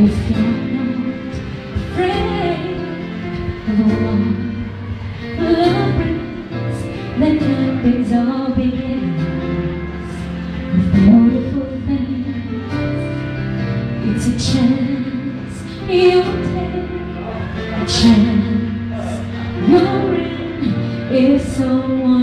if you're not afraid of one love brings, then nothing's all begins with beautiful things. It's a chance you take, a chance you're in. If someone's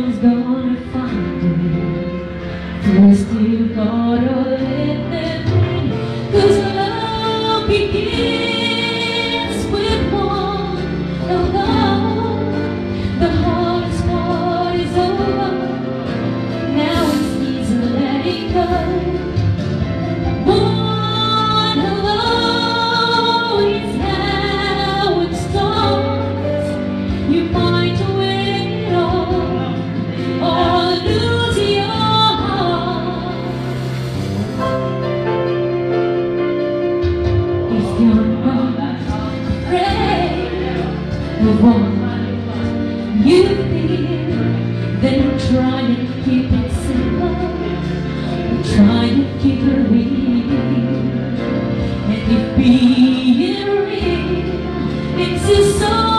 you feel, then try and keep it simple. Try to keep it real. And if being real makes you someday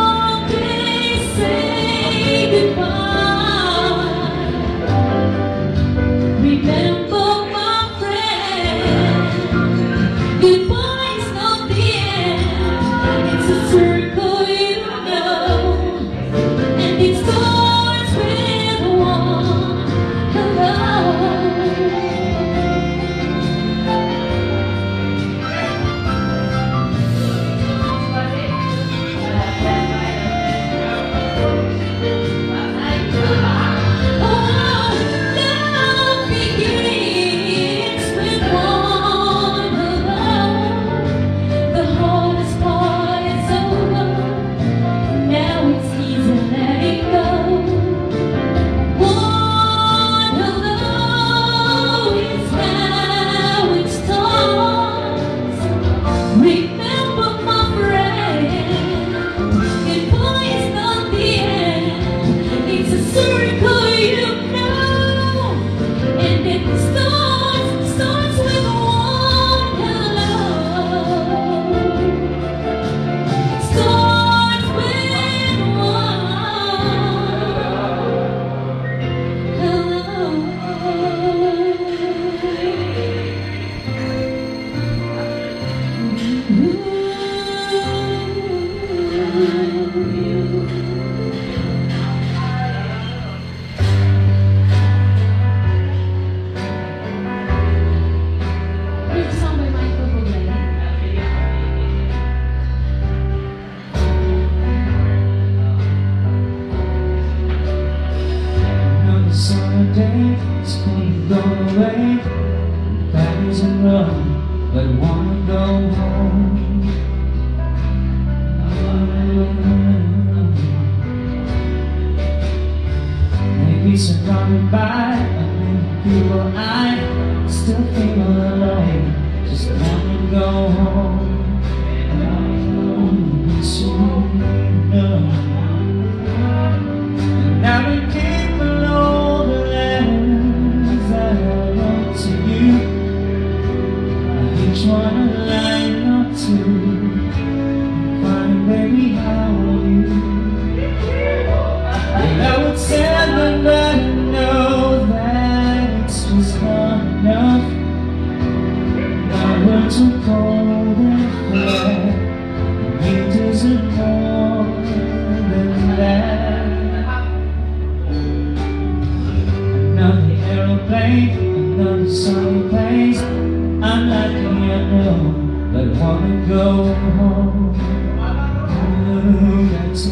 away. Bodies in run, but wanna go home. Maybe surrounded by a million people, I still feel alive. Just wanna go home. Soon enough. You? And I would tell them that I know that it's just not enough. My words are cold and flat. You deserve more than that. Another aeroplane, another sunny. I'm lucky I know, but wanna go home. Ooh, let's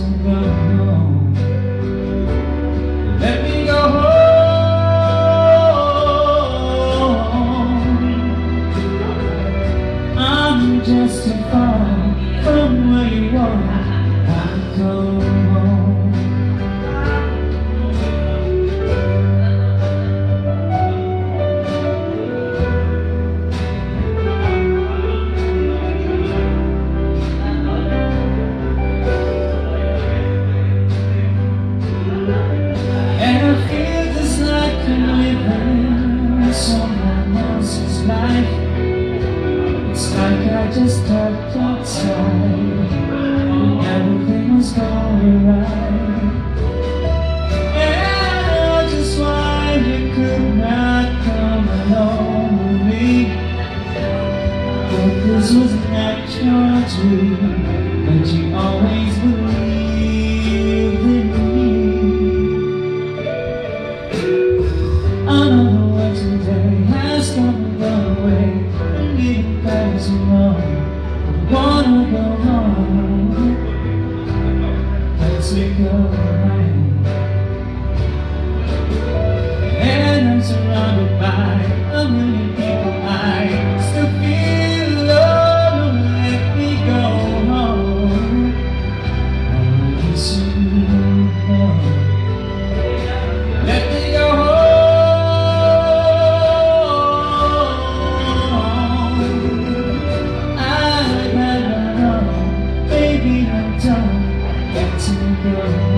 This was not your dream But you always believed in me. Another one today has come and gone And leaving back so long I wanna go home Let's home And I'm surrounded by a million people I to go